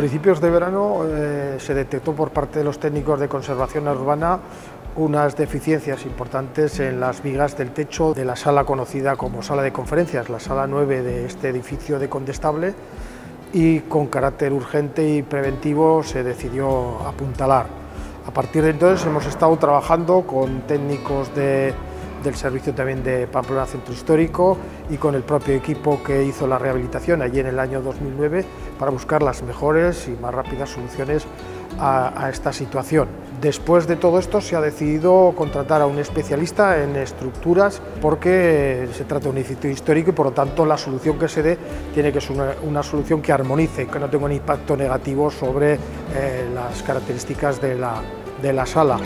Principios de verano eh, se detectó por parte de los técnicos de conservación urbana unas deficiencias importantes en las vigas del techo de la sala conocida como sala de conferencias, la sala 9 de este edificio de Condestable, y con carácter urgente y preventivo se decidió apuntalar. A partir de entonces hemos estado trabajando con técnicos de del servicio también de Pamplona Centro Histórico y con el propio equipo que hizo la rehabilitación allí en el año 2009 para buscar las mejores y más rápidas soluciones a, esta situación. Después de todo esto se ha decidido contratar a un especialista en estructuras porque se trata de un edificio histórico y por lo tanto la solución que se dé tiene que ser una, solución que armonice, que no tenga un impacto negativo sobre eh, las características de la, de la sala.